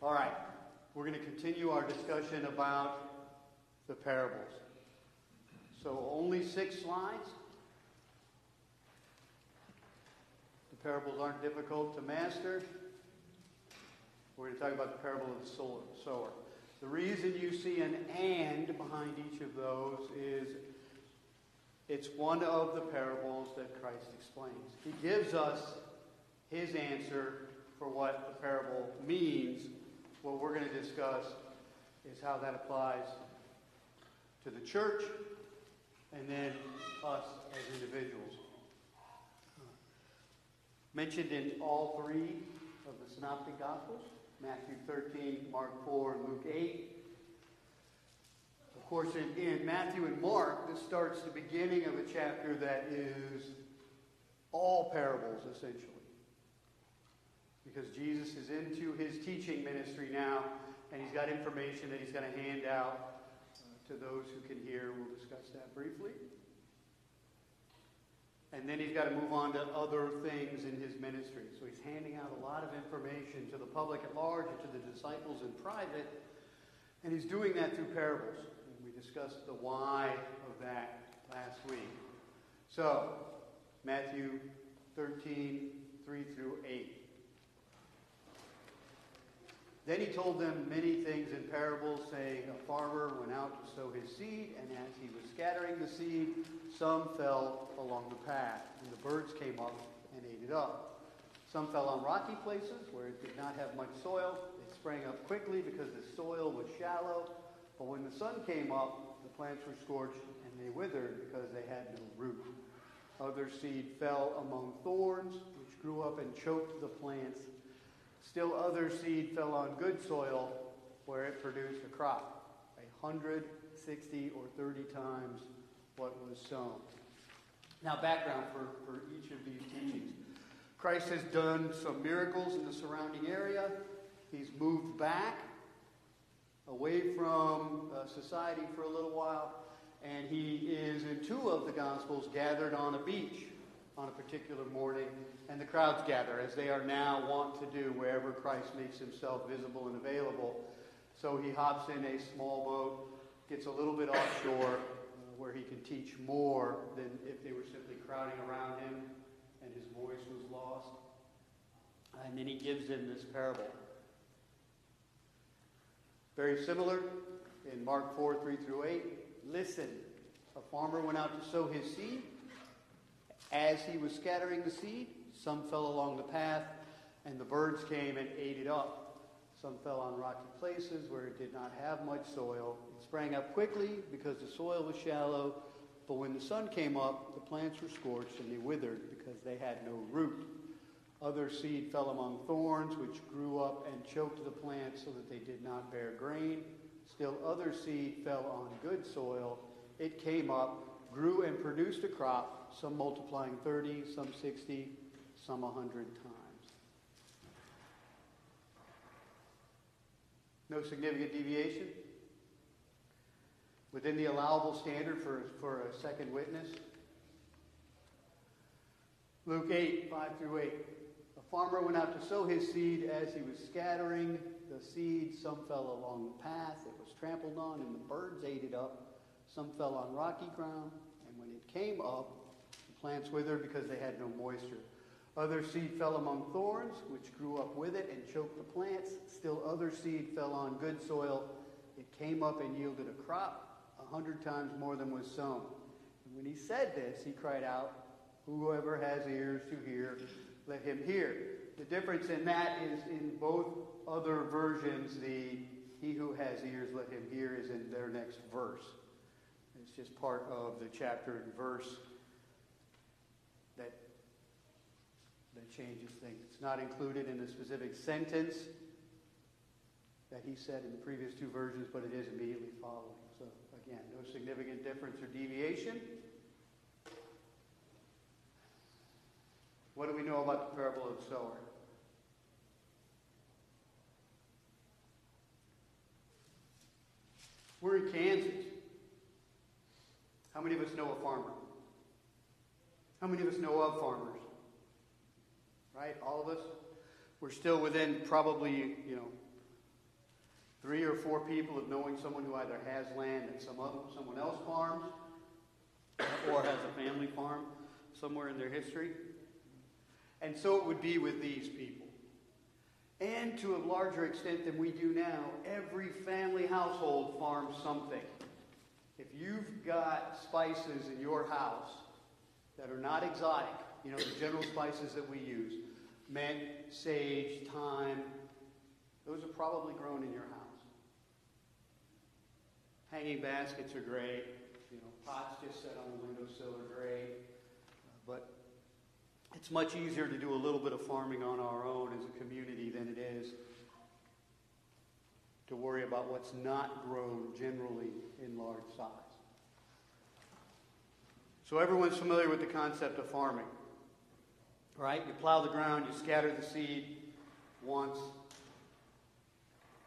All right, we're going to continue our discussion about the parables. So, only six slides. The parables aren't difficult to master. We're going to talk about the parable of the sower. The reason you see an and behind each of those is it's one of the parables that Christ explains. He gives us his answer for what the parable means. What we're going to discuss is how that applies to the church and then us as individuals. Mentioned in all three of the Synoptic Gospels Matthew 13, Mark 4, and Luke 8. Of course, in, in Matthew and Mark, this starts the beginning of a chapter that is all parables, essentially. Because Jesus is into his teaching ministry now, and he's got information that he's going to hand out uh, to those who can hear. We'll discuss that briefly. And then he's got to move on to other things in his ministry. So he's handing out a lot of information to the public at large and to the disciples in private. And he's doing that through parables. And we discussed the why of that last week. So, Matthew 13, 3 through 8. Then he told them many things in parables, saying, A farmer went out to sow his seed, and as he was scattering the seed, some fell along the path, and the birds came up and ate it up. Some fell on rocky places where it did not have much soil. It sprang up quickly because the soil was shallow. But when the sun came up, the plants were scorched and they withered because they had no root. Other seed fell among thorns, which grew up and choked the plants. Still other seed fell on good soil where it produced a crop, a hundred, sixty, or thirty times what was sown. Now, background for, for each of these teachings. Christ has done some miracles in the surrounding area. He's moved back away from uh, society for a little while, and he is in two of the Gospels gathered on a beach on a particular morning, and the crowds gather, as they are now wont to do wherever Christ makes himself visible and available. So he hops in a small boat, gets a little bit offshore, uh, where he can teach more than if they were simply crowding around him and his voice was lost. And then he gives them this parable. Very similar in Mark 4 3 through 8. Listen, a farmer went out to sow his seed. As he was scattering the seed, some fell along the path, and the birds came and ate it up. Some fell on rocky places where it did not have much soil. It sprang up quickly because the soil was shallow, but when the sun came up, the plants were scorched and they withered because they had no root. Other seed fell among thorns, which grew up and choked the plants so that they did not bear grain. Still, other seed fell on good soil. It came up, grew, and produced a crop some multiplying 30, some 60, some 100 times. No significant deviation within the allowable standard for, for a second witness. Luke 8, 5 through 8. A farmer went out to sow his seed as he was scattering the seed. Some fell along the path, it was trampled on, and the birds ate it up. Some fell on rocky ground, and when it came up, Plants withered because they had no moisture. Other seed fell among thorns, which grew up with it and choked the plants. Still other seed fell on good soil. It came up and yielded a crop a hundred times more than was sown. And when he said this, he cried out, Whoever has ears to hear, let him hear. The difference in that is in both other versions, the he who has ears, let him hear is in their next verse. It's just part of the chapter and verse that, that changes things. It's not included in the specific sentence that he said in the previous two versions, but it is immediately following. So, again, no significant difference or deviation. What do we know about the parable of the sower? We're in Kansas. How many of us know a farmer? How many of us know of farmers? Right? All of us? We're still within probably, you know, three or four people of knowing someone who either has land that some other, someone else farms or has a family farm somewhere in their history. And so it would be with these people. And to a larger extent than we do now, every family household farms something. If you've got spices in your house that are not exotic, you know, the general spices that we use, mint, sage, thyme, those are probably grown in your house. Hanging baskets are great. You know, pots just set on the windowsill are great. But it's much easier to do a little bit of farming on our own as a community than it is to worry about what's not grown generally in large size. So everyone's familiar with the concept of farming. Right? You plow the ground, you scatter the seed once,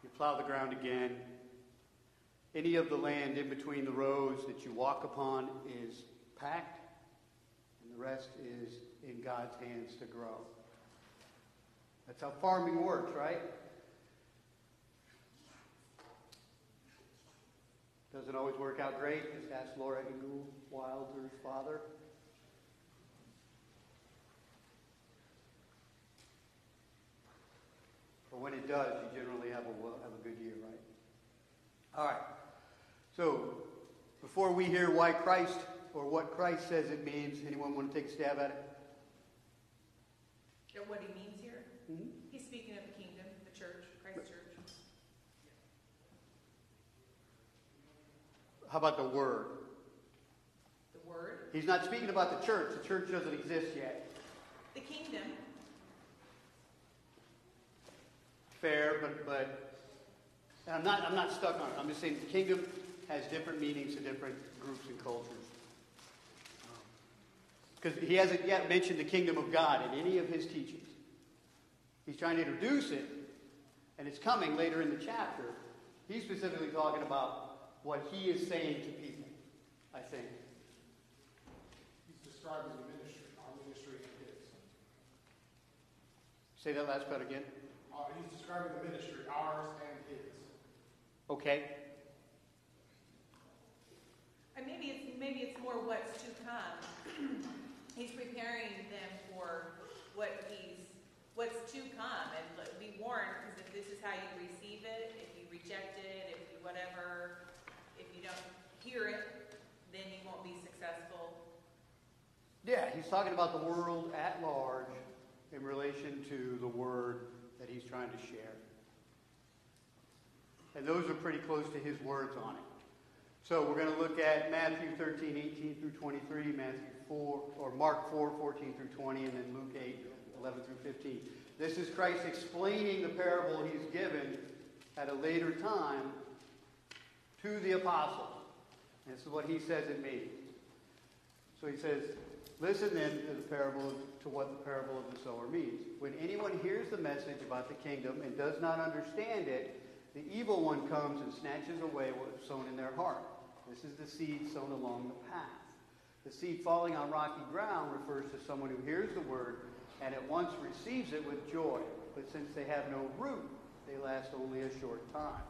you plow the ground again. Any of the land in between the rows that you walk upon is packed, and the rest is in God's hands to grow. That's how farming works, right? Doesn't always work out great. Just ask Laura Ingalls Wilder's father. But when it does, you generally have a, have a good year, right? All right. So, before we hear why Christ or what Christ says it means, anyone want to take a stab at it? Or what he means here? Mm-hmm. He's speaking of the kingdom, the church, Christ's church. How about the Word? The word, He's not speaking about the church. The church doesn't exist yet. the kingdom, Fair, but but and I'm not I'm not stuck on it. I'm just saying the kingdom has different meanings to different groups and cultures. Because he hasn't yet mentioned the kingdom of God in any of his teachings. He's trying to introduce it, and it's coming later in the chapter. He's specifically talking about what he is saying to people, I think. He's describing the ministry, our ministry and his. Say that last part again. Uh, he's describing the ministry, ours and his. Okay. and maybe it's, maybe it's more what's to come. He's preparing them for what he's, what's to come, and be warned, because if this is how you receive it, if you reject it, if you whatever, if you don't hear it, then you won't be successful. Yeah, he's talking about the world at large in relation to the word that he's trying to share. And those are pretty close to his words on it. So we're going to look at Matthew 13, 18 through 23, Matthew 4, or Mark 4, 14 through 20, and then Luke 8, 11 through 15. This is Christ explaining the parable he's given at a later time to the apostles. This is what he says it means. So he says, Listen then to the parable to what the parable of the sower means. When anyone hears the message about the kingdom and does not understand it, the evil one comes and snatches away what is sown in their heart. This is the seed sown along the path. The seed falling on rocky ground refers to someone who hears the word and at once receives it with joy. But since they have no root, they last only a short time.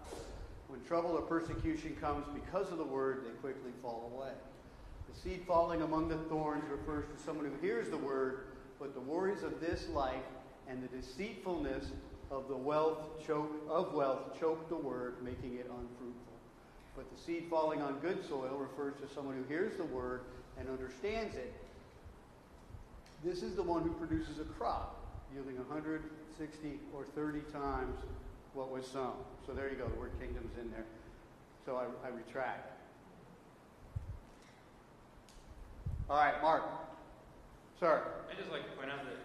When trouble or persecution comes because of the word, they quickly fall away. The seed falling among the thorns refers to someone who hears the word, but the worries of this life and the deceitfulness of the wealth choke of wealth choke the word, making it unfruitful. But the seed falling on good soil refers to someone who hears the word and understands it. This is the one who produces a crop, yielding 160 or 30 times what was sown. So there you go, the word kingdom's in there. So I, I retract. All right, Mark. Sir. I'd just like to point out that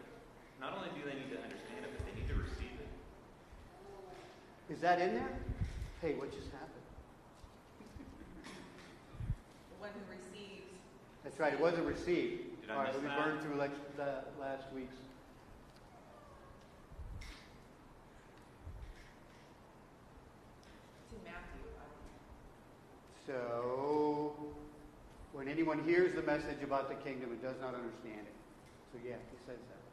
not only do they need to understand it, but they need to receive it. Is that in there? Hey, what just happened? The one who receives, That's right, it wasn't received. Did I All right, miss we that? burned through like the last week's. it's in Matthew. So, when anyone hears the message about the kingdom and does not understand it. So, yeah, he says that.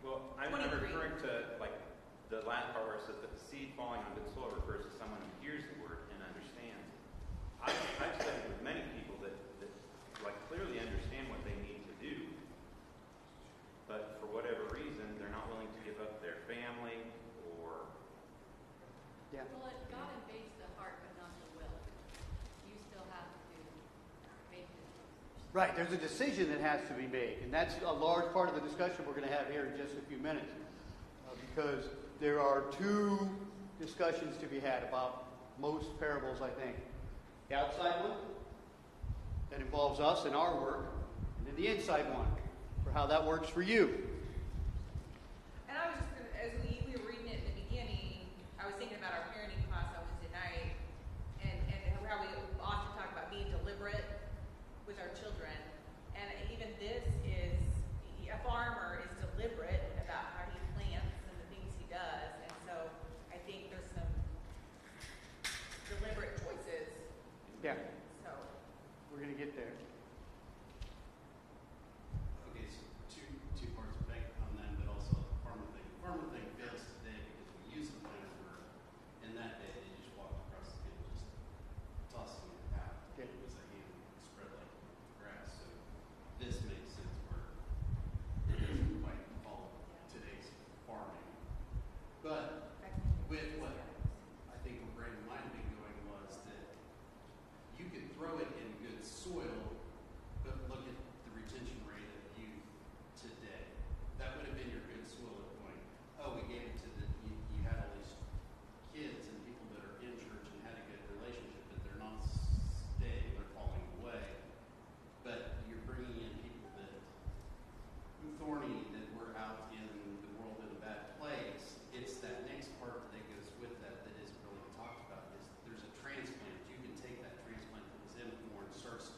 Well, I'm, I'm 23. referring to like the last part where it says that the seed falling on good soil refers to someone who hears the word and understands. I've, I've studied with many people that, that like clearly understand what they need to do, but for whatever reason, they're not willing to give up their family or Yeah. Well, it, God invades the heart, but not the will. You still have to make the decision. Right, there's a decision that has to be made, and that's a large part of the discussion we're going to have here in just a few minutes. Uh, because there are two discussions to be had about most parables, I think. The outside one, that involves us and our work, and then the inside one, for how that works for you. And I was just gonna, as we, we were reading it in the beginning, I was thinking about our parenting class on Wednesday night, and, and how we often talk about being deliberate with our children. And even this is, a farmer is deliberate about how he plants and the things he does. And so I think there's some deliberate choices, Yeah, so. we're going to get there. Okay, so two, two parts of back on that, but also the farmer thing. Farmer thing fails today because we use the planter, in that day, they just walked across the field, just tossing it out. Okay. It was a hand spread like grass, so this makes sense where it doesn't quite follow today's farming. But with what I think where Brandon might have been going was that you could throw it in good soil, but look at the retention rate of youth today. That would have been your good soil at point. Oh, we gave it to the, you, you had all these kids and people that are in church and had a good relationship, but they're not staying, they're falling away. But you're bringing in people that, thorny, that were out in the world in a bad place. It's that next part that goes with that that isn't really talked about, is there's a transplant. You can take that transplant that was in a thorn, starts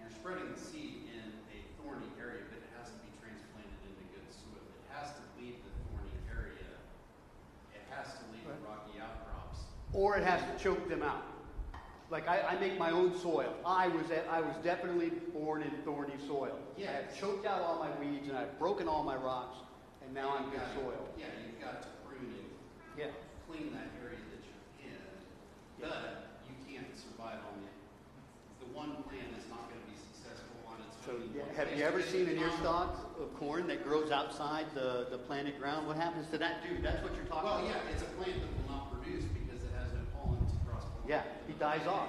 you're spreading the seed in a thorny area, but it has to be transplanted into good soil. It has to leave the thorny area. It has to leave the rocky outcrops. Or it has to choke them out. Like I, I make my own soil. I was at, I was definitely born in thorny soil. Yeah. I have choked out all my weeds and I've broken all my rocks, and now I'm good got- soil. Yeah, you've got to prune it. Yeah. clean that area that you're in, but you can't survive on it. The one plant is not going to be successful on its So own. yeah, have you ever seen an ear stalk of corn that grows outside the, the planted ground? What happens to that dude? That's what you're talking Well, about. yeah, it's a plant that will not produce because it has no pollen to cross pollinate. Yeah, he dies off.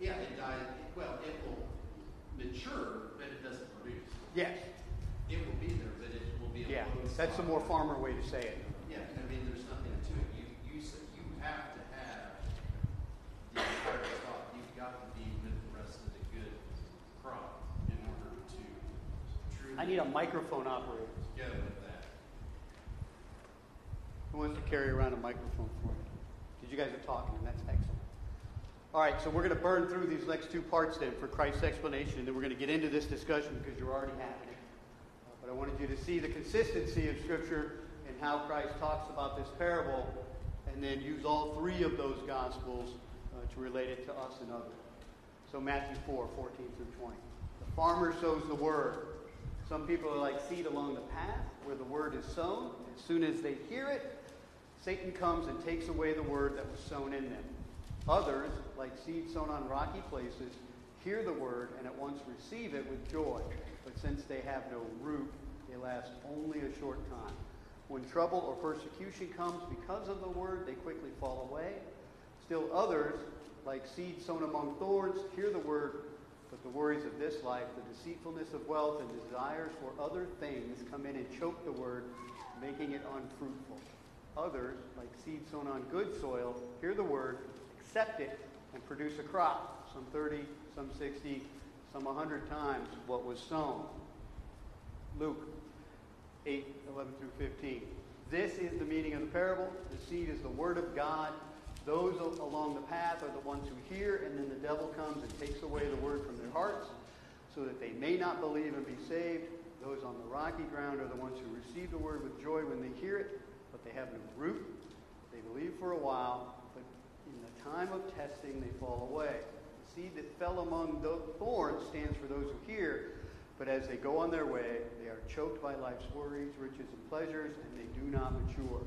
Yeah, it dies, well, it will mature, but it doesn't produce. Yes. It will be there, but it will be a Yeah. That's the more farmer way to say it. Yeah, I mean, there's nothing to it. You, you, you have to have the entire stock. You've got to be with the rest of the good crop in order to truly. I need a microphone operator. Go with that. Who wants to carry around a microphone for me? Because you guys are talking, and that's excellent. All right, so we're going to burn through these next two parts then for Christ's explanation, and then we're going to get into this discussion because you're already having it. Uh, but I wanted you to see the consistency of Scripture and how Christ talks about this parable, and then use all three of those Gospels uh, to relate it to us and others. So Matthew 4, 14 through 20. The farmer sows the word. Some people are like seed along the path where the word is sown. As soon as they hear it, Satan comes and takes away the word that was sown in them. Others, like seed sown on rocky places, hear the word and at once receive it with joy. But since they have no root, they last only a short time. When trouble or persecution comes because of the word, they quickly fall away. Still others, like seed sown among thorns, hear the word, but the worries of this life, the deceitfulness of wealth, and desires for other things come in and choke the word, making it unfruitful. Others, like seed sown on good soil, hear the word, accept it, and produce a crop, some 30, some 60, some 100 times what was sown. Luke 8, 11 through 15. This is the meaning of the parable. The seed is the word of God. Those along the path are the ones who hear, and then the devil comes and takes away the word from their hearts, so that they may not believe and be saved. Those on the rocky ground are the ones who receive the word with joy when they hear it, but they have no root. They believe for a while, time of testing they fall away. The seed that fell among the thorns stands for those who hear, but as they go on their way, they are choked by life's worries, riches, and pleasures, and they do not mature.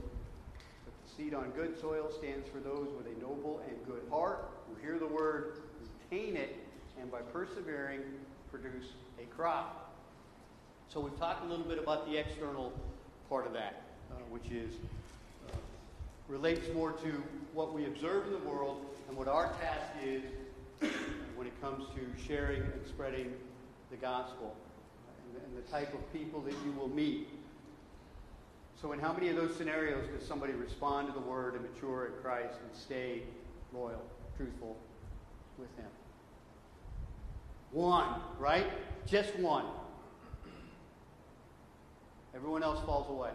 But the seed on good soil stands for those with a noble and good heart who hear the word, retain it, and by persevering produce a crop. So we've talked a little bit about the external part of that, uh, which is relates more to what we observe in the world and what our task is when it comes to sharing and spreading the gospel and, the type of people that you will meet. So, in how many of those scenarios does somebody respond to the word and mature in Christ and stay loyal, truthful with Him? One, right? Just one. Everyone else falls away.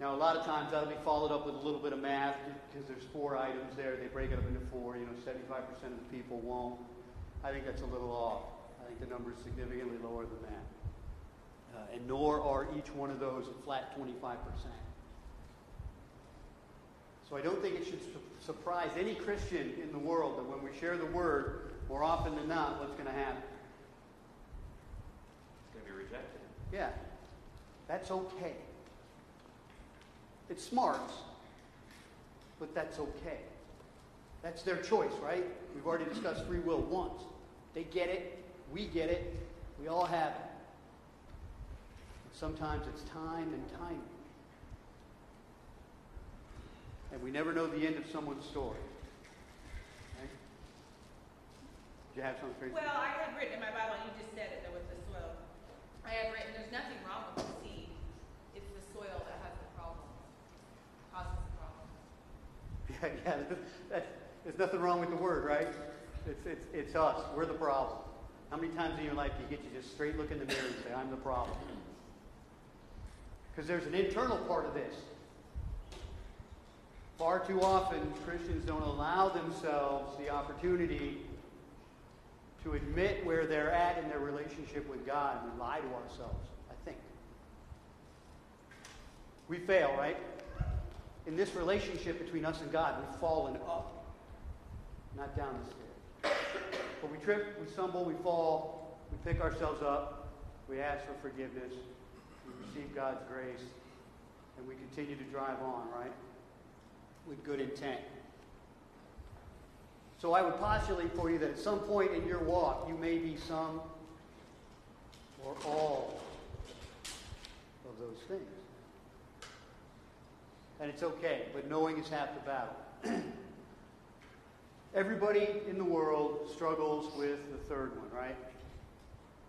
Now, a lot of times that'll be followed up with a little bit of math because there's four items there. They break it up into four. You know, 75% of the people won't. I think that's a little off. I think the number is significantly lower than that. Uh, and nor are each one of those a flat 25%. So I don't think it should su- surprise any Christian in the world that when we share the word, more often than not, what's going to happen? It's going to be rejected. Yeah, that's okay. It smarts, but that's okay. That's their choice, right? We've already discussed free will once. They get it, we get it, we all have it. Sometimes it's time and timing. And we never know the end of someone's story. Okay? Did you have something, Tracy? Well, I had written in my Bible, and you just said it, though, with the soil. I had written, there's nothing wrong with the seed. It's the soil that has the problem, causes the problem. Yeah. There's nothing wrong with the word, right? It's, it's, it's us. We're the problem. How many times in your life do you get you just straight look in the mirror and say, I'm the problem? Because there's an internal part of this. Far too often, Christians don't allow themselves the opportunity to admit where they're at in their relationship with God. We lie to ourselves, I think. We fail, right? In this relationship between us and God, we've fallen up, not down the stairs. But we trip, we stumble, we fall, we pick ourselves up, we ask for forgiveness, we receive God's grace, and we continue to drive on, right? With good intent. So I would postulate for you that at some point in your walk, you may be some or all of those things. And it's okay, but knowing is half the battle. Everybody in the world struggles with the third one, right?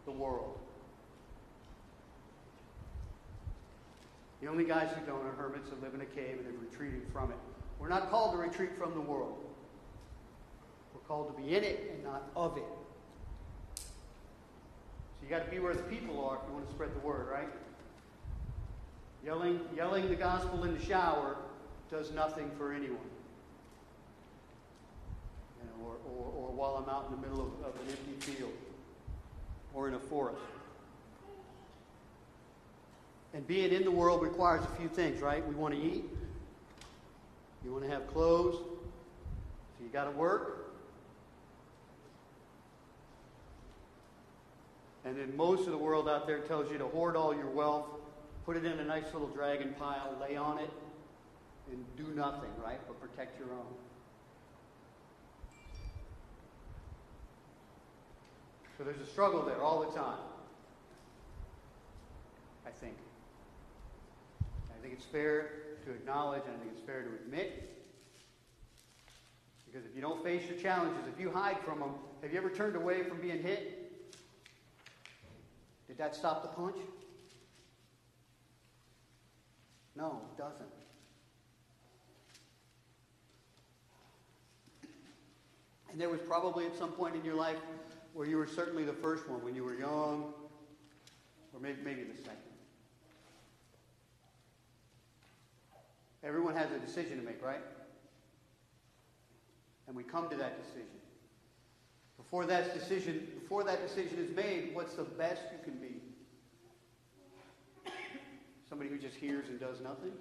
The world. The only guys who don't are hermits that live in a cave and they've retreated from it. We're not called to retreat from the world. We're called to be in it and not of it. So you got to be where the people are if you want to spread the word, right? Yelling, yelling the gospel in the shower does nothing for anyone. You know, or, or, or while I'm out in the middle of, of an empty field or in a forest. And being in the world requires a few things, right? We want to eat. You want to have clothes. So you got to work. And then most of the world out there tells you to hoard all your wealth, put it in a nice little dragon pile, lay on it, and do nothing, right? But protect your own. So there's a struggle there all the time. I think. I think it's fair to acknowledge and I think it's fair to admit. Because if you don't face your challenges, if you hide from them, have you ever turned away from being hit? Did that stop the punch? No, it doesn't. And there was probably at some point in your life where you were certainly the first one when you were young, or maybe, maybe the second. Everyone has a decision to make, right? And we come to that decision. Before that decision, before that decision is made, what's the best you can be? Somebody who just hears and does nothing?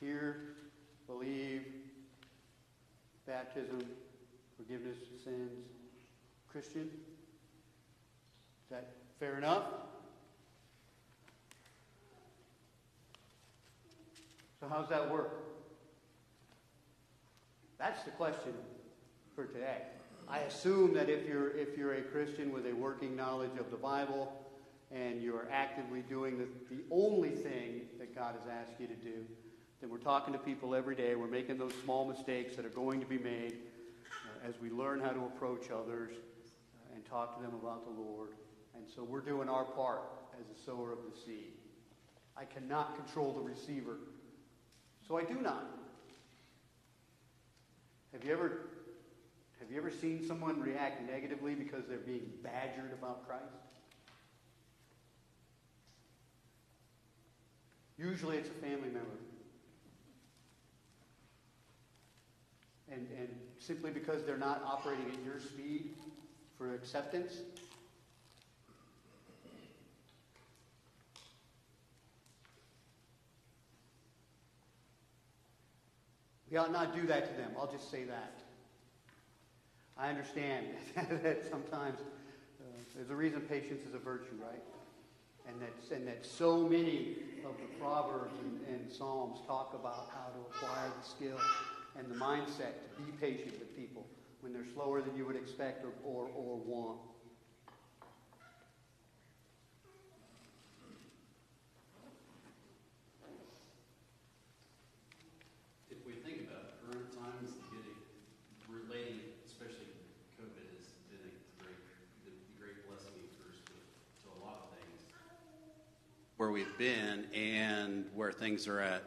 Hear, believe, baptism, forgiveness of sins. Christian? Is that fair enough? So how's that work? That's the question for today. I assume that if you're, if you're a Christian with a working knowledge of the Bible and you're actively doing the, the only thing that God has asked you to do, then we're talking to people every day. We're making those small mistakes that are going to be made uh, as we learn how to approach others uh, and talk to them about the Lord. And so we're doing our part as a sower of the seed. I cannot control the receiver, so I do not. Have you ever have you ever seen someone react negatively because they're being badgered about Christ? Usually it's a family member. And, and simply because they're not operating at your speed for acceptance, we ought not do that to them. I'll just say that. I understand that sometimes uh, there's a reason patience is a virtue, right? And that, and that so many of the Proverbs and, and Psalms talk about how to acquire the skill and the mindset to be patient with people when they're slower than you would expect or, or, or want. If we think about current times, getting, relating, especially COVID has been a great, the great blessing and curse to, to a lot of things. Where we've been and where things are at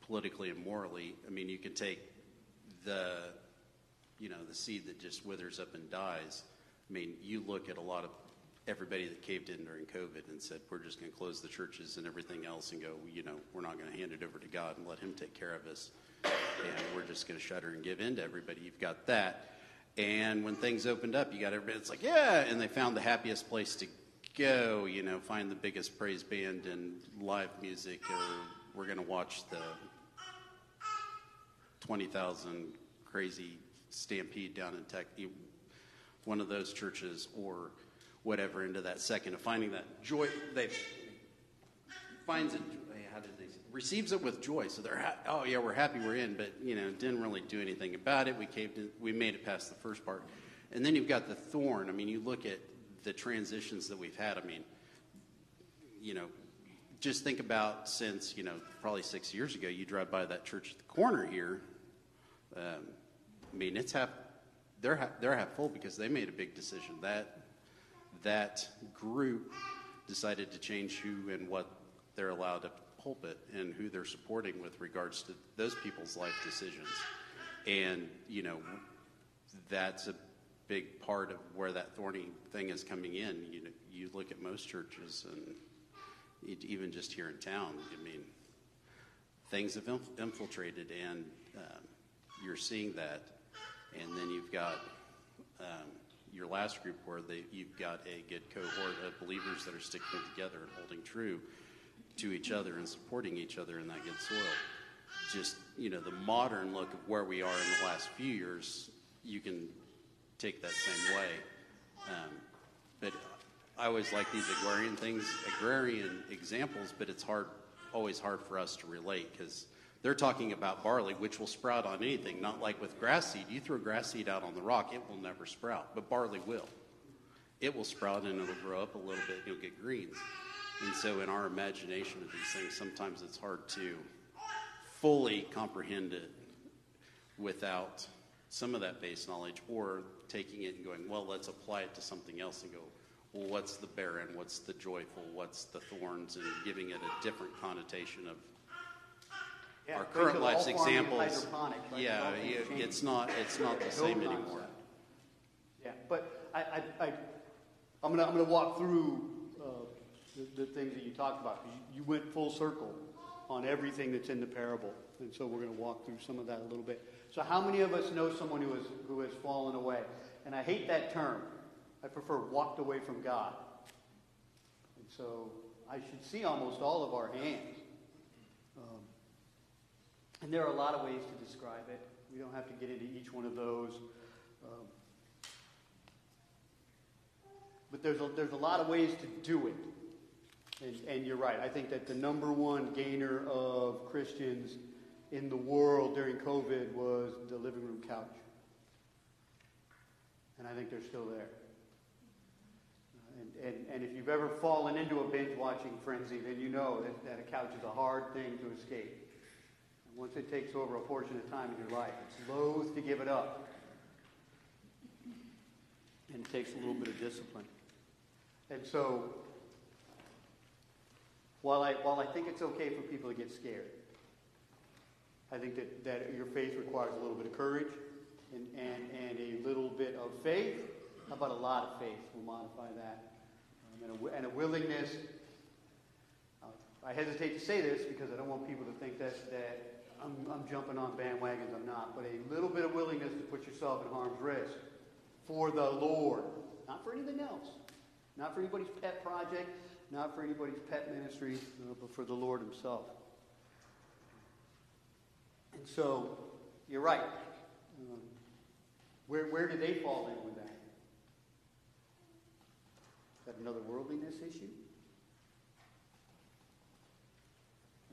politically and morally, I mean, you could take the, you know, the seed that just withers up and dies. I mean, you look at a lot of everybody that caved in during COVID and said, we're just going to close the churches and everything else and go, you know, we're not going to hand it over to God and let Him take care of us. And we're just going to shudder and give in to everybody. You've got that. And when things opened up, you got everybody that's like, yeah, and they found the happiest place to go, you know, find the biggest praise band and live music, or we're going to watch the 20,000 crazy stampede down in Tech, one of those churches, or whatever, into that second of finding that joy. They finds it. How did they receives it with joy? So they're ha- oh yeah, we're happy we're in, but you know didn't really do anything about it. We caved. In, we made it past the first part, and then you've got the thorn. I mean, you look at the transitions that we've had. I mean, you know, just think about since you know probably six years ago, you drive by that church at the corner here. Um, I mean, it's half they're half, they're half full because they made a big decision. That that group decided to change who and what they're allowed to pulpit and who they're supporting with regards to those people's life decisions. And you know, that's a big part of where that thorny thing is coming in. You know, you look at most churches and it, even just here in town. I mean, things have inf- infiltrated, and um, you're seeing that. And then you've got um, your last group where they, you've got a good cohort of believers that are sticking together and holding true to each other and supporting each other in that good soil. Just you know, the modern look of where we are in the last few years, you can take that same way. Um, but I always like these agrarian things, agrarian examples, but it's hard, always hard for us to relate because they're talking about barley, which will sprout on anything, not like with grass seed. You throw grass seed out on the rock, it will never sprout, but barley will. It will sprout and it'll grow up a little bit, you'll get greens. And so, in our imagination of these things, sometimes it's hard to fully comprehend it without some of that base knowledge or taking it and going, well, let's apply it to something else and go, well, what's the barren? What's the joyful? What's the thorns? And giving it a different connotation of Yeah, our current life's examples. right? Yeah, All things you- change. it's not it's not the same concept. anymore. Yeah, but I, I, I, I'm gonna, I'm gonna walk through, uh, the, the things that you talked about. You, you went full circle on everything that's in the parable. And so we're gonna walk through some of that a little bit. So how many of us know someone who has, who has fallen away? And I hate that term. I prefer walked away from God. And so I should see almost all of our hands. Um, and there are a lot of ways to describe it. We don't have to get into each one of those. Um, but there's a, there's a lot of ways to do it. And, and you're right. I think that the number one gainer of Christians in the world during COVID was the living room couch. And I think they're still there. And, and, and if you've ever fallen into a binge watching frenzy, then you know that, that a couch is a hard thing to escape. And once it takes over a portion of time in your life, it's loath to give it up. And it takes a little bit of discipline. And so, while I, while I think it's okay for people to get scared, I think that, that your faith requires a little bit of courage and, and, and a little bit of faith. How about a lot of faith? We'll modify that. Um, and, a, and a willingness. Uh, I hesitate to say this because I don't want people to think that, that I'm, I'm jumping on bandwagons. I'm not. But a little bit of willingness to put yourself in harm's risk for the Lord, not for anything else. Not for anybody's pet project, not for anybody's pet ministry, but for the Lord Himself. And so, you're right. Um, where, where do they fall in with that? Is that another worldliness issue?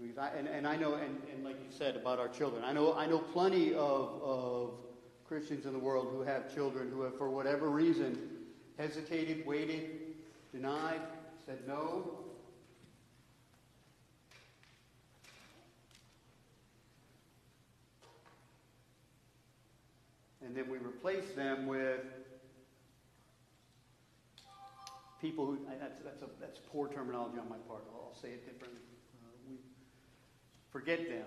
We've, I- and, and I know, and, and like you said about our children, I know, I know plenty of, of Christians in the world who have children who have, for whatever reason, hesitated, waited, denied, said no. And then we replace them with people who, that's, that's, a, that's poor terminology on my part. I'll, say it differently. Uh, we forget them.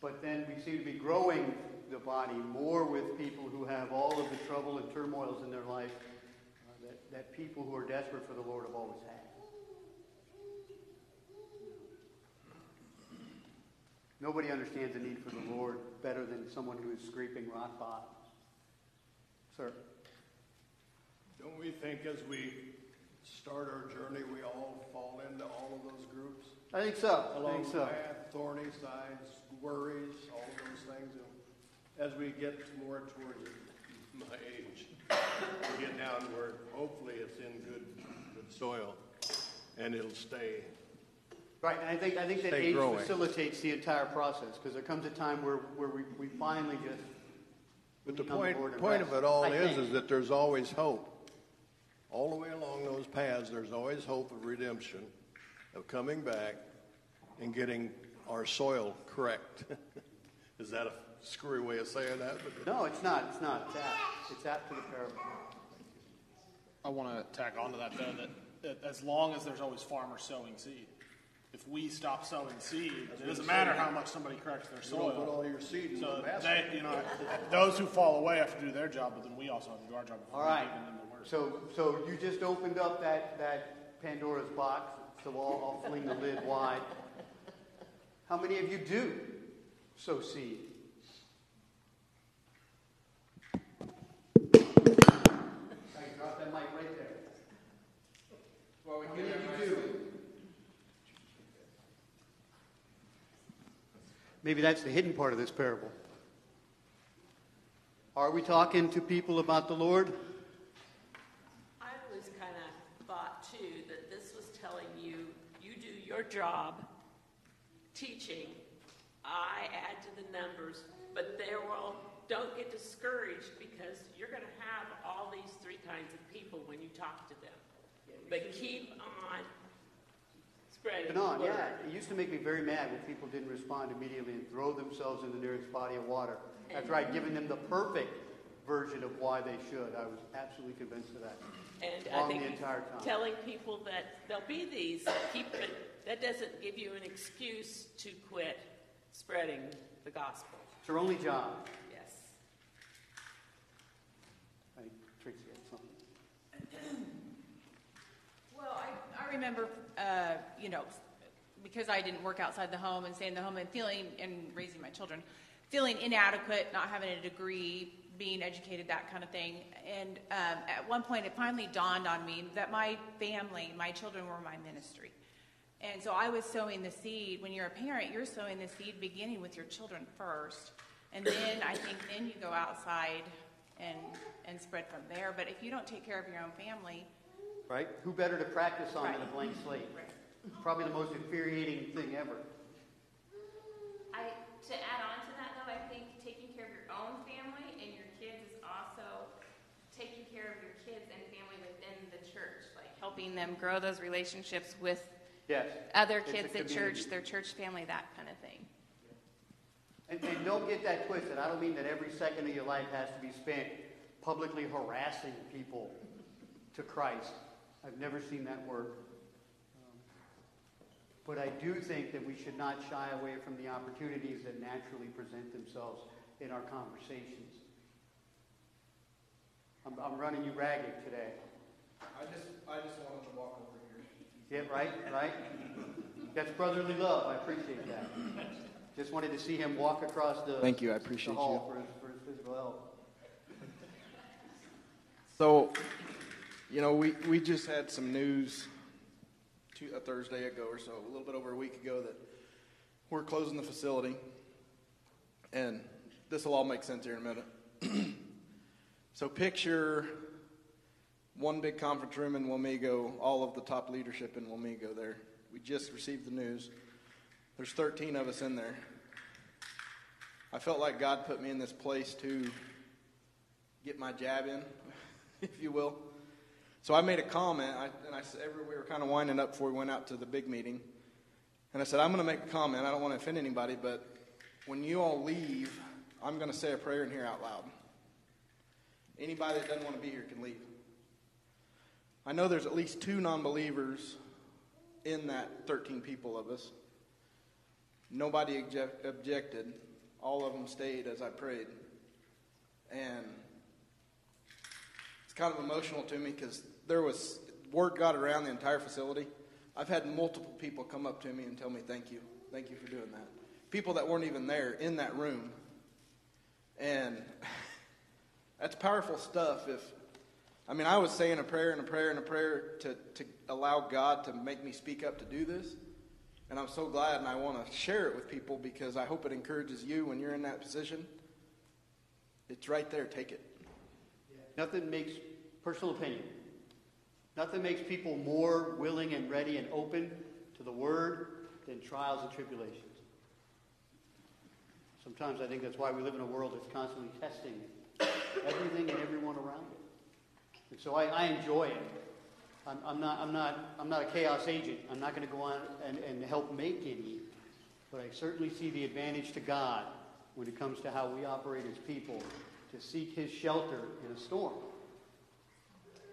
But then we seem to be growing the body more with people who have all of the trouble and turmoils in their life that, that people who are desperate for the Lord have always had. Nobody understands the need for the Lord better than someone who is scraping rock bottom. Sir. Don't we think as we start our journey, we all fall into all of those groups? I think so. I Along think the so. path, thorny sides, worries, all of those things. And As we get more towards my age, we get down where hopefully it's in good, good soil and it'll stay. Right, and I think, I think that Stay age growing. facilitates the entire process, because there comes a time where, where we, we finally just. But the lean on point, Lord and point of rest. it all I is, think. is that there's always hope. All the way along those paths, there's always hope of redemption, of coming back and getting our soil correct. Is that a screwy way of saying that? But No, it's not, it's not, it's apt, it's apt to the parable. I want to tack onto that though that, that as long as there's always farmers sowing seed, if we stop sowing seed, it doesn't matter how much somebody corrects their you don't put soil. all your seed in So one basket. they, you know, those who fall away have to do their job, but then we also have to do our job. if All we're right, giving them the word. so, so you just opened up that, that Pandora's box, so I'll, I'll fling the lid wide. How many of you do sow seed? I dropped that mic right there. How many of you do? Maybe that's the hidden part of this parable. Are we talking to people about the Lord? I was kind of thought too that this was telling you, you do your job teaching, I add to the numbers, but there will, don't get discouraged because you're going to have all these three kinds of people when you talk to them. But keep on spreading Been on, yeah. It used to make me very mad when people didn't respond immediately and throw themselves in the nearest body of water. After I'd given them the perfect version of why they should. I was absolutely convinced of that. And I think the entire time. telling people that there'll be these, keep it, that doesn't give you an excuse to quit spreading the gospel. It's your only job. Yes. I think Tracy had something. Well, I, I remember, uh, you know, because I didn't work outside the home and stay in the home and feeling, and raising my children, feeling inadequate, not having a degree, being educated, that kind of thing. And um, at one point, it finally dawned on me that my family, my children were my ministry. And so I was sowing the seed. When you're a parent, you're sowing the seed beginning with your children first. And then I think then you go outside and, and spread from there. But if you don't take care of your own family, right? Who better to practice on than a blank slate? Probably the most infuriating thing ever. I, to add on to that though, I think taking care of your own family and your kids is also taking care of your kids and family within the church, like helping them grow those relationships with Yes. other kids at community. church, their church family, that kind of thing. And, and don't get that twisted. I don't mean that every second of your life has to be spent publicly harassing people to Christ. I've never seen that work. Um, But I do think that we should not shy away from the opportunities that naturally present themselves in our conversations. I'm, I'm running you ragged today. I just, I just wanted to walk over here. Yeah, right, right? That's brotherly love. I appreciate that. Just wanted to see him walk across the, Thank you, I appreciate hall you. for his, for his physical health. So, you know, we, we just had some news two, a Thursday ago or so, a little bit over a week ago, that we're closing the facility. And this will all make sense here in a minute. so, picture one big conference room in Wamego, all of the top leadership in Wamego there. We just received the news. There's 13 of us in there. I felt like God put me in this place to get my jab in, if you will. So I made a comment, I, and I said, we were kind of winding up before we went out to the big meeting. And I said, I'm going to make a comment. I don't want to offend anybody, but when you all leave, I'm going to say a prayer in here out loud. Anybody that doesn't want to be here can leave. I know there's at least two non believers in that 13 people of us. Nobody object, objected. All of them stayed as I prayed. And it's kind of emotional to me because there was word got around the entire facility. I've had multiple people come up to me and tell me thank you, thank you for doing that. People that weren't even there in that room, and that's powerful stuff. If I mean, I was saying a prayer and a prayer and a prayer to to allow God to make me speak up to do this, and I'm so glad, and I want to share it with people because I hope it encourages you when you're in that position. It's right there. Take it. Nothing makes, personal opinion, nothing makes people more willing and ready and open to the word than trials and tribulations. Sometimes I think that's why we live in a world that's constantly testing everything and everyone around it. And so I, I enjoy it. I'm, I'm, not, I'm, not, I'm not a chaos agent. I'm not going to go on and, and help make any. But I certainly see the advantage to God when it comes to how we operate as people to seek his shelter in a storm.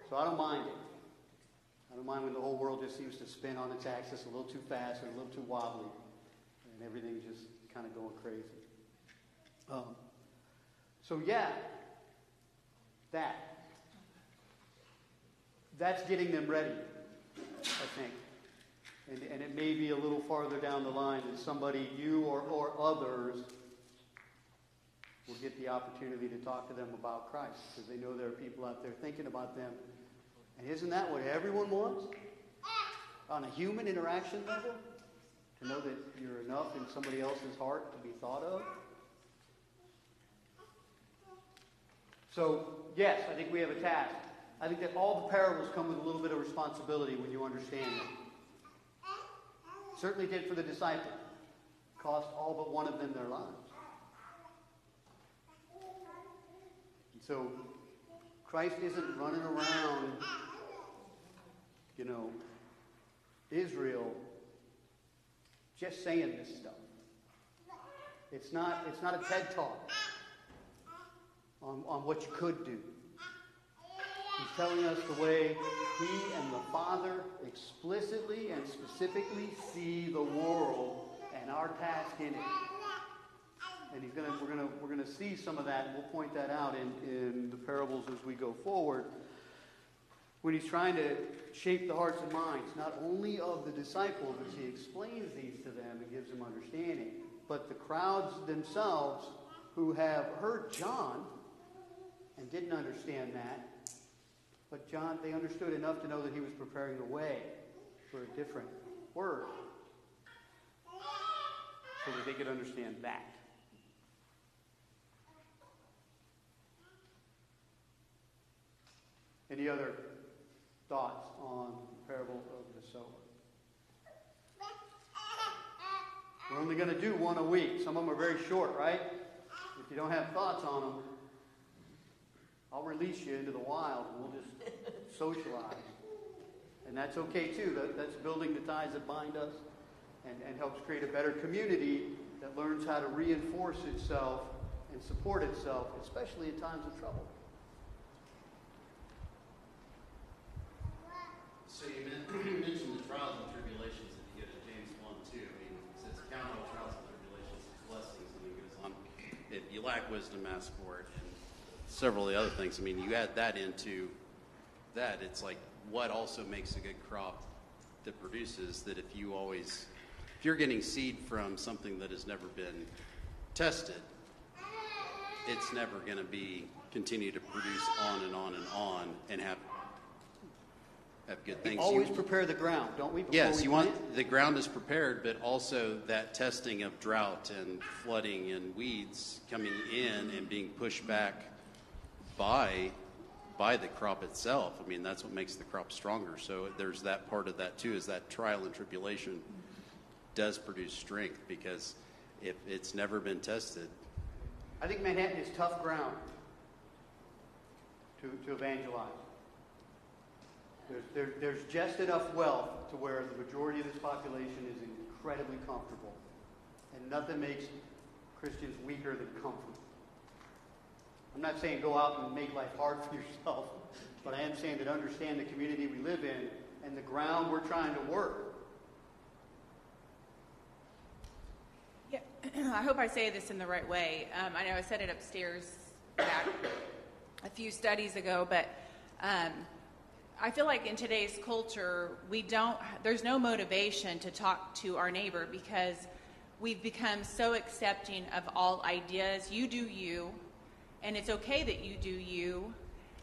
So I don't mind it. Don't mind when the whole world just seems to spin on its axis a little too fast and a little too wobbly and everything's just kind of going crazy. Um, so yeah, that. That's getting them ready, I think. And, and it may be a little farther down the line that somebody, you or, or others, will get the opportunity to talk to them about Christ because they know there are people out there thinking about them. And isn't that what everyone wants? On a human interaction level? To know that you're enough in somebody else's heart to be thought of? So, yes, I think we have a task. I think that all the parables come with a little bit of responsibility when you understand them. Certainly did for the disciples. Cost all but one of them their lives. And so, Christ isn't running around, you know, Israel just saying this stuff. It's not, it's not a TED talk on, on what you could do. He's telling us the way he and the Father explicitly and specifically see the world and our task in it. And he's gonna, we're going we're gonna see some of that, and we'll point that out in, in the parables as we go forward. When he's trying to shape the hearts and minds, not only of the disciples as he explains these to them and gives them understanding, but the crowds themselves who have heard John and didn't understand that. But John, they understood enough to know that he was preparing the way for a different word so that they could understand that. Any other thoughts on the parable of the sower. We're only going to do one a week. Some of them are very short, right? If you don't have thoughts on them, I'll release you into the wild and we'll just socialize. And that's okay too. That's building the ties that bind us and, and helps create a better community that learns how to reinforce itself and support itself, especially in times of trouble. Wisdom, ask for it, and several of the other things. I mean, you add that into that, it's like what also makes a good crop that produces that if you always, if you're getting seed from something that has never been tested, it's never going to be continue to produce on and on and on and have have good things. always You- prepare the ground, don't we? Yes, we you want, the ground is prepared, but also that testing of drought and flooding and weeds coming in and being pushed back by, by the crop itself. I mean, that's what makes the crop stronger. So there's that part of that too, is that trial and tribulation does produce strength because if it's never been tested, I think Manhattan is tough ground to, to evangelize. There's, there, there's just enough wealth to where the majority of this population is incredibly comfortable. And nothing makes Christians weaker than comfort. I'm not saying go out and make life hard for yourself, but I am saying that understand the community we live in and the ground we're trying to work. Yeah, I hope I say this in the right way. Um, I know I said it upstairs back a few studies ago, but um, I feel like in today's culture, we don't. There's no motivation to talk to our neighbor because we've become so accepting of all ideas. You do you, and it's okay that you do you,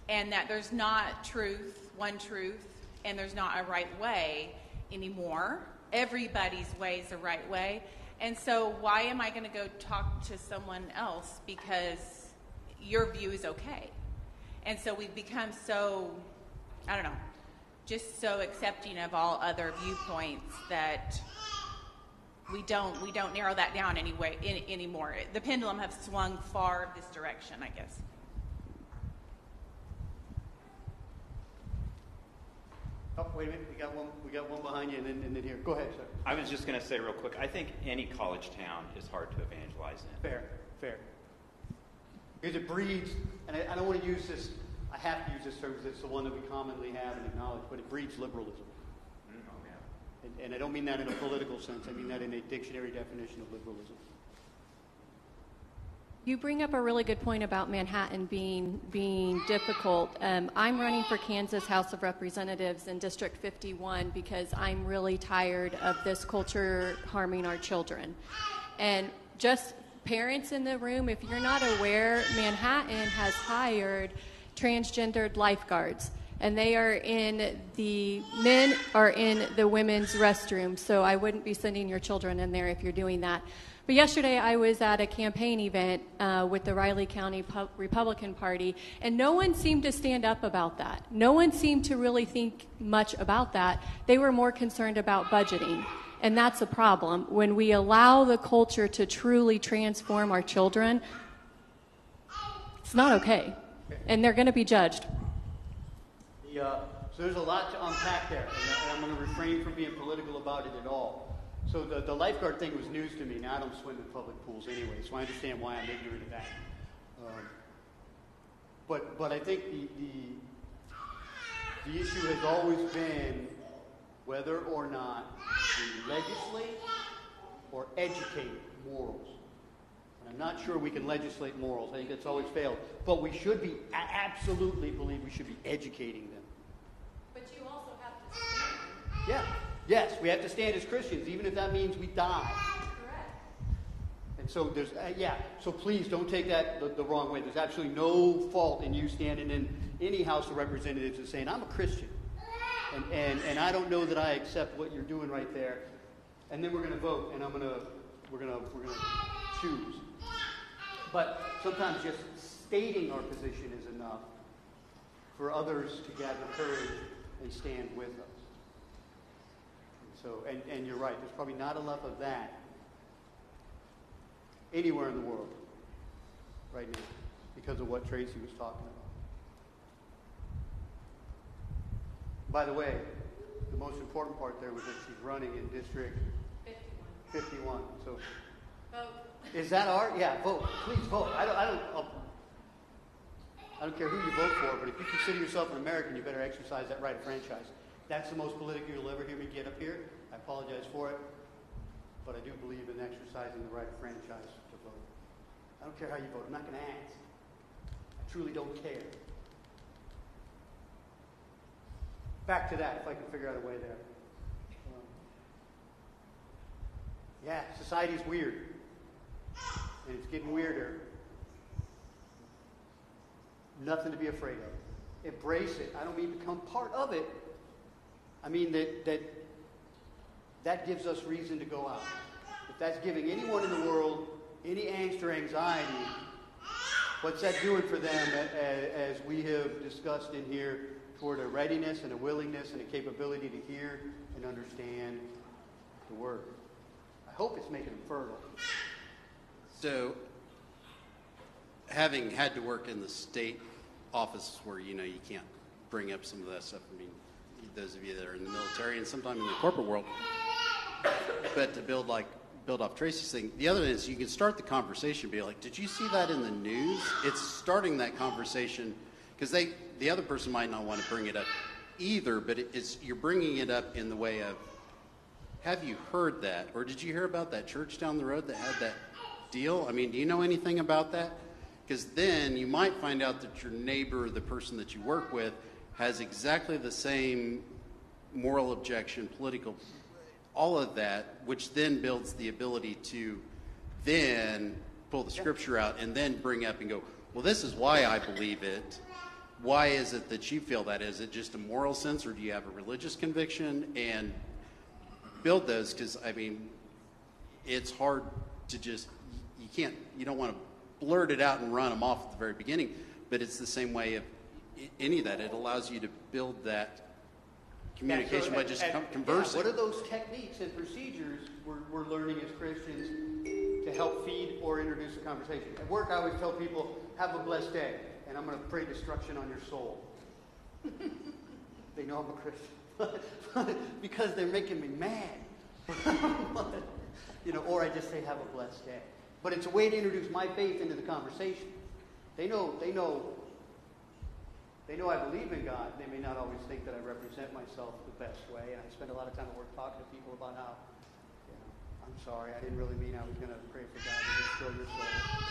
and that there's not truth, one truth, and there's not a right way anymore. Everybody's way is the right way. And so, why am I going to go talk to someone else because your view is okay? And so, we've become so, I don't know, just so accepting of all other viewpoints that we don't we don't narrow that down anyway in, anymore. The pendulum has swung far this direction, I guess. Oh, wait a minute, we got one, we got one behind you and then, and then here. Go ahead, sir. I was just going to say real quick, I think any college town is hard to evangelize in. Fair, fair. Because it breeds, and I, I don't want to use this, I have to use this term because it's the one that we commonly have and acknowledge, but it breeds liberalism. Mm, oh, yeah. And, and I don't mean that in a political sense, I mean that in a dictionary definition of liberalism. You bring up a really good point about Manhattan being being difficult. Um, I'm running for Kansas House of Representatives in District 51 because I'm really tired of this culture harming our children. And just parents in the room, if you're not aware, Manhattan has hired transgendered lifeguards. And they are in the men are in the women's restroom, so I wouldn't be sending your children in there if you're doing that. But yesterday I was at a campaign event uh, with the Riley County Pu- Republican Party, and no one seemed to stand up about that. No one seemed to really think much about that. They were more concerned about budgeting. And that's a problem. When we allow the culture to truly transform our children, it's not okay. And they're going to be judged. The, uh, so there's a lot to unpack there, and, and I'm going to refrain from being political about it at all. So the, the lifeguard thing was news to me. Now I don't swim in public pools anyway, so I understand why I'm ignorant of that. Um, but but I think the, the the issue has always been whether or not we legislate or educate morals. I'm not sure we can legislate morals. I think that's always failed. But we should be, I absolutely believe we should be educating them. But you also have to stand. Yeah. Yes, we have to stand as Christians, even if that means we die. Correct. And so there's, uh, yeah, so please don't take that the, the wrong way. There's absolutely no fault in you standing in any House of Representatives and saying, I'm a Christian. And, and, and I don't know that I accept what you're doing right there. And then we're going to vote, and I'm going to, we're going to, we're going to choose. But sometimes just stating our position is enough for others to gather courage and stand with us. And so, and, and you're right, there's probably not enough of that anywhere in the world right now because of what Tracy was talking about. By the way, the most important part there was that she's running in District 51. So, Vote. Is that our? Yeah, vote. Please vote. I don't. I don't. I don't care who you vote for, but if you consider yourself an American, you better exercise that right of franchise. That's the most political you'll ever hear me get up here. I apologize for it, but I do believe in exercising the right of franchise to vote. I don't care how you vote. I'm not going to ask. I truly don't care. Back to that, if I can figure out a way there. Um, yeah, society's weird. And it's getting weirder. Nothing to be afraid of. Embrace it. I don't mean become part of it. I mean that that that gives us reason to go out. If that's giving anyone in the world any angst or anxiety, what's that doing for them as, we have discussed in here toward a readiness and a willingness and a capability to hear and understand the word? I hope it's making them fertile. So, having had to work in the state offices where you know you can't bring up some of that stuff. I mean, those of you that are in the military and sometimes in the corporate world, but to build like build off Tracy's thing. The other thing is you can start the conversation, be like, "Did you see that in the news?" It's starting that conversation because they the other person might not want to bring it up either, but it's you're bringing it up in the way of, "Have you heard that?" or "Did you hear about that church down the road that had that deal?" I mean, do you know anything about that? Because then you might find out that your neighbor, the person that you work with, has exactly the same moral objection, political, all of that, which then builds the ability to then pull the scripture out and then bring up and go, well, this is why I believe it. Why is it that you feel that? Is it just a moral sense or do you have a religious conviction? And build those because, I mean, it's hard to just, you can't, you don't want to blurt it out and run them off at the very beginning, but it's the same way of any of that. It allows you to build that communication by just at- com- at- conversing. what are those techniques and procedures we're, we're learning as Christians to help feed or introduce a conversation? At work, I always tell people, have a blessed day, and I'm going to pray destruction on your soul. they know I'm a Christian. because they're making me mad. you know, or I just say, have a blessed day. But it's a way to introduce my faith into the conversation. They know, they know they know I believe in God. They may not always think that I represent myself the best way. And I spend a lot of time at work talking to people about how, you know, I'm sorry, I didn't really mean I was going to pray for God to destroy your soul.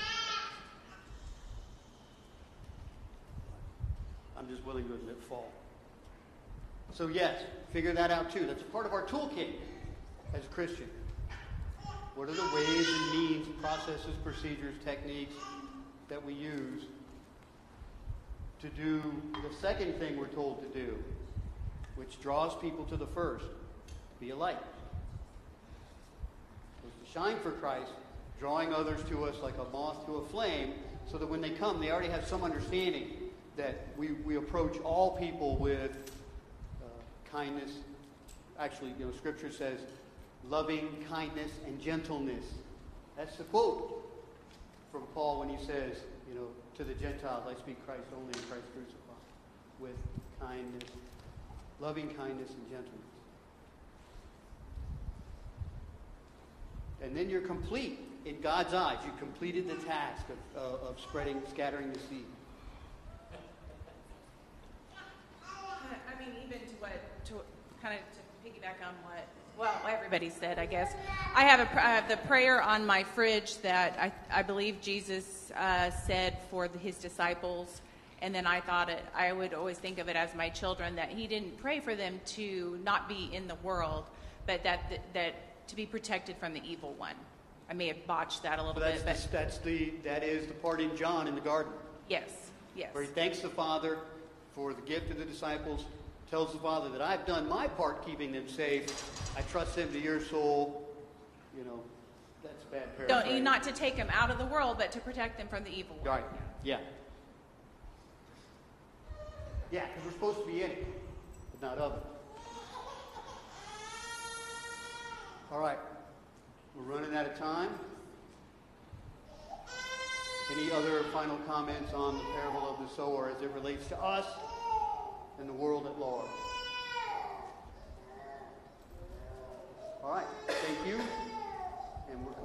I'm just willing to admit fault. So yes, figure that out too. That's a part of our toolkit as a Christian. What are the ways and means, processes, procedures, techniques that we use to do the second thing we're told to do, which draws people to the first be a light. Was to shine for Christ, drawing others to us like a moth to a flame, so that when they come, they already have some understanding that we, we approach all people with uh, kindness. Actually, you know, Scripture says loving kindness and gentleness. That's the quote from Paul when he says, you know, to the Gentiles, I speak Christ only and Christ crucified, with kindness, loving kindness and gentleness. And then you're complete in God's eyes. You completed the task of, uh, of spreading, scattering the seed. I mean, even to what, to kind of to piggyback on what, well, everybody said, I guess. I have, a, have the prayer on my fridge that I, I believe Jesus uh, said for the, his disciples. And then I thought it, I would always think of it as my children, that he didn't pray for them to not be in the world, but that, that, that to be protected from the evil one. I may have botched that a little that's, bit, the, but that's the, that is the part in John in the garden. yes, yes. where he thanks the Father for the gift of the disciples, tells the Father that I've done my part keeping them safe. I trust them to your soul. You know, that's a bad paraphrase. Don't, not to take them out of the world, but to protect them from the evil one. Right. Yeah. Yeah, because we're supposed to be in it, but not of it. All right. We're running out of time. Any other final comments on the parable of the sower as it relates to us and the world at large. All right, thank you, and we're.